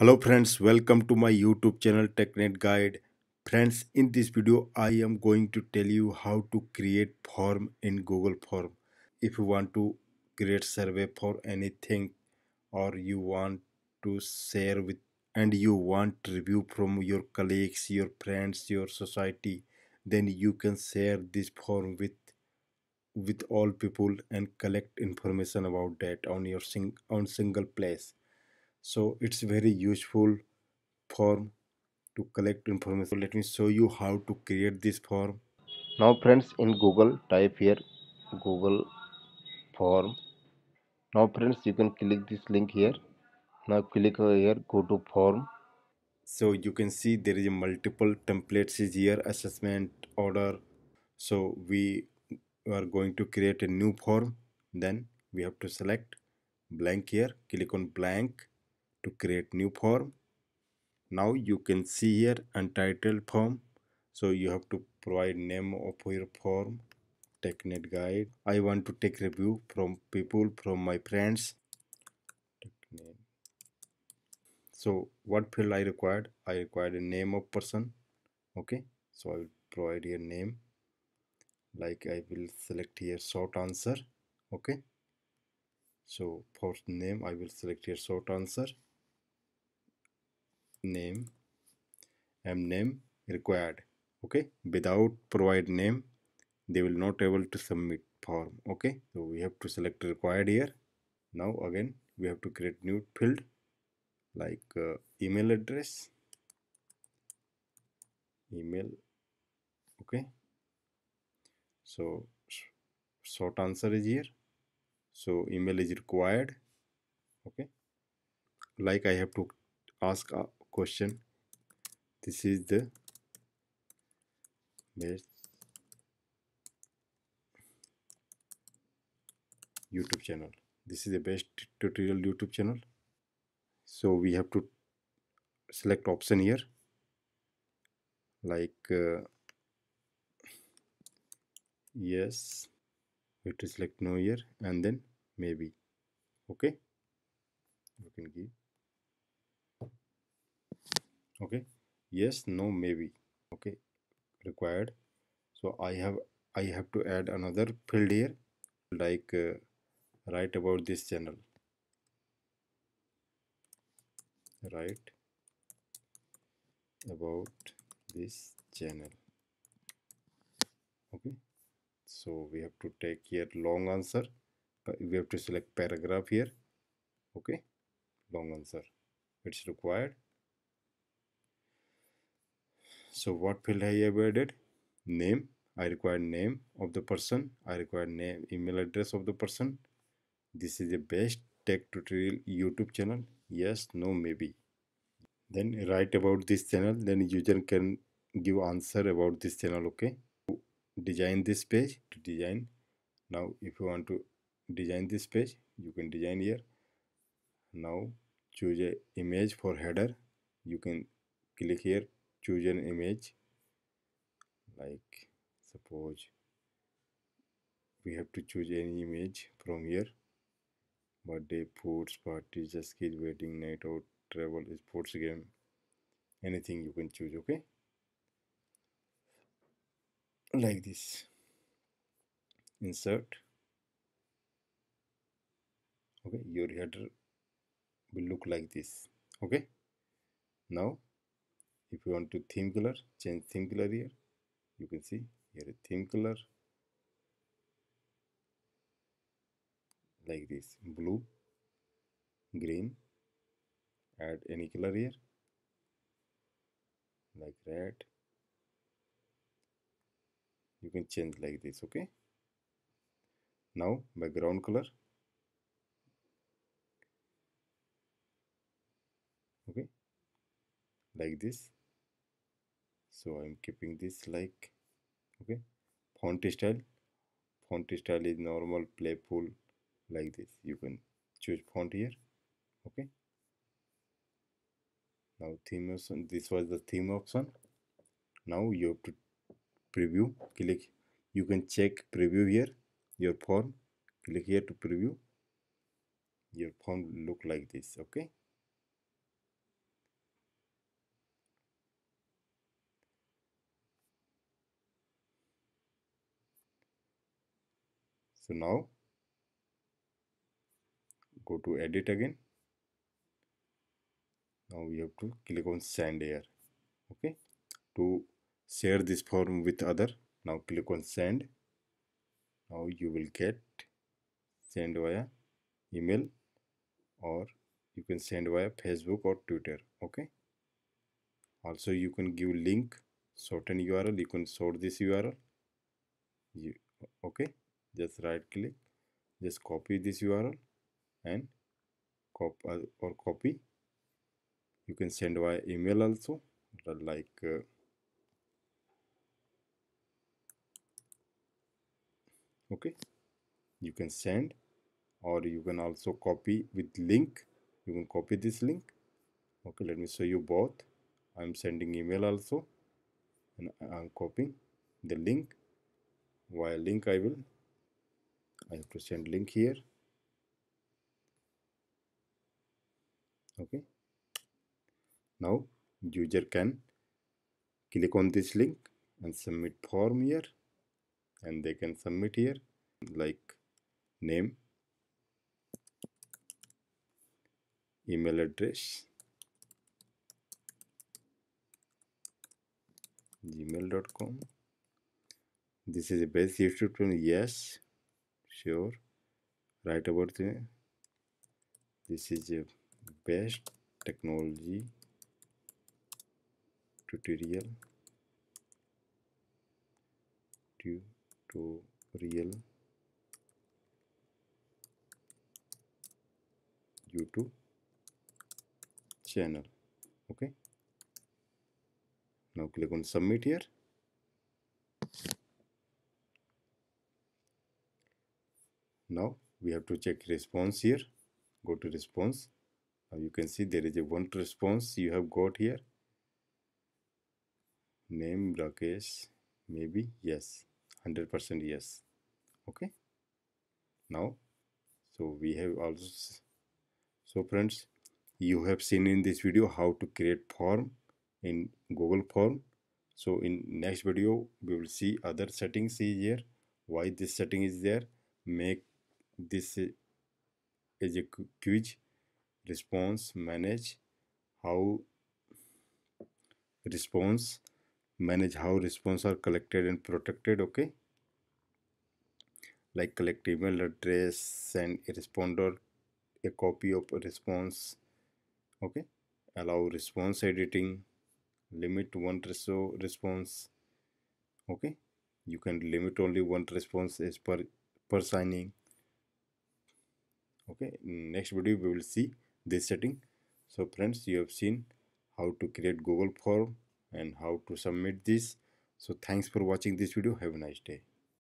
Hello friends, welcome to my YouTube channel TechNet Guide. Friends, in this video I am going to tell you how to create form in Google Form. If you want to create survey for anything or you want to share with and you want review from your colleagues, your friends, your society, then you can share this form with with all people and collect information about that on your sing on single place so it's very useful form to collect information. Let me show you how to create this form. Now friends in google type here google form. Now friends you can click this link here. Now click here go to form. So you can see there is a multiple templates is here assessment order. So we are going to create a new form. Then we have to select blank here. Click on blank to create new form. Now you can see here untitled form. So you have to provide name of your form technet guide. I want to take review from people from my friends. So what field i required? I required a name of person. Okay. So i will provide here name. Like i will select here short answer. Okay. So for name i will select here short answer name and name required okay? Without provide name they will not able to submit form okay? So we have to select required here. Now again we have to create new field like uh, email address email okay? So short answer is here. So email is required okay? Like i have to ask a question. This is the best youtube channel. This is the best tutorial youtube channel. So we have to select option here. Like uh, yes we have to select no here and then maybe. Okay? You can give okay. Yes no maybe. Okay. Required. So i have i have to add another field here like uh, write about this channel write about this channel okay. So we have to take here long answer. We have to select paragraph here. Okay. Long answer. It's required so what field I have added name. I require name of the person. I require name email address of the person. This is the best tech tutorial YouTube channel. Yes no maybe. Then write about this channel. Then user can give answer about this channel okay? Design this page to design. Now if you want to design this page you can design here. Now choose a image for header. You can click here choose an image like suppose we have to choose any image from here. Birthday foods party just kid wedding night out travel sports game anything you can choose okay? Like this. Insert. Okay your header will look like this okay? Now if you want to theme color change theme color here. You can see here a theme color. Like this blue green. Add any color here. Like red. You can change like this okay? Now background color. Okay? Like this so i'm keeping this like okay font style. Font style is normal playful like this. You can choose font here okay. Now theme option this was the theme option. Now you have to preview click. You can check preview here your form click here to preview. Your form look like this okay so now go to edit again. Now we have to click on send here okay? To share this form with other now click on send. Now you will get send via email or you can send via facebook or twitter okay? Also you can give link shorten url you can sort this url you okay just right click just copy this url and copy uh, or copy. You can send via email also like uh, okay. You can send or you can also copy with link. You can copy this link. Okay let me show you both. I'm sending email also and i'm copying the link. Via link i will i have to send link here. Okay. Now user can click on this link and submit form here and they can submit here like name email address gmail.com this is a best youtube yes sure write about the this is a best technology tutorial tutorial youtube channel okay? Now click on submit here now we have to check response here. Go to response. Now you can see there is a one response you have got here. Name Rakesh maybe yes. 100% yes. Okay. Now so we have also so friends you have seen in this video how to create form in google form. So in next video we will see other settings here why this setting is there. Make this as a quiz response manage how response manage how response are collected and protected okay? Like collect email address send a responder a copy of a response okay? Allow response editing limit one response okay? You can limit only one response as per per signing okay next video we will see this setting. So friends you have seen how to create google form and how to submit this. So thanks for watching this video. Have a nice day